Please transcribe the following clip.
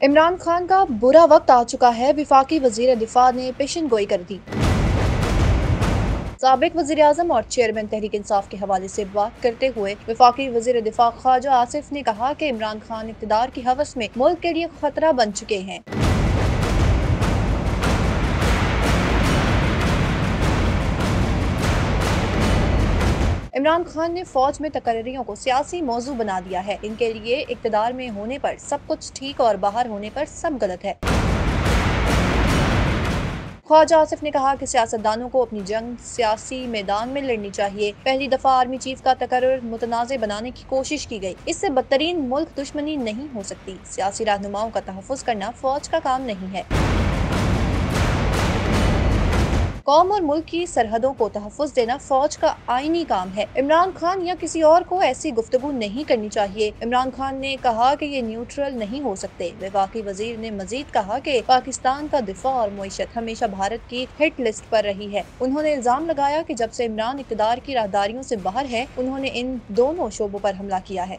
इमरान खान का बुरा वक्त आ चुका है। विफाकी वज़ीर दिफा ने पेशन गोई कर दी। सबक वजी अजम और चेयरमैन तहरीक इंसाफ के हवाले से बात करते हुए विफाकी वज़ीर दिफा ख्वाजा आसिफ ने कहा कि इमरान खान इकतदार की हवस में मुल्क के लिए खतरा बन चुके हैं। इमरान खान ने फौज में तकरियों को सियासी मौजू बना दिया है। इनके लिए इकतदार में होने पर सब कुछ ठीक और बाहर होने पर सब गलत है। ख्वाजा आसिफ ने कहा कि सियासतदानों को अपनी जंग सियासी मैदान में लड़नी चाहिए। पहली दफ़ा आर्मी चीफ का तकर मुतनाज़ बनाने की कोशिश की गई। इससे बदतरीन मुल्क दुश्मनी नहीं हो सकती। सियासी रहनुमाओं का तहफ़ करना फौज का काम नहीं है। कौम और मुल्क की सरहदों को तहफ़ देना फौज का आईनी काम है। इमरान खान या किसी और को ऐसी गुफ्तगु नहीं करनी चाहिए। इमरान खान ने कहा की ये न्यूट्रल नहीं हो सकते। विफाकी वज़ीर ने मजीद कहा की पाकिस्तान का दिफा और मीशत हमेशा भारत की हिट लिस्ट पर रही है। उन्होंने इल्ज़ाम लगाया की जब से इमरान इकतदार की राहदारियों से बाहर है, उन्होंने इन दोनों शोबों पर हमला किया है।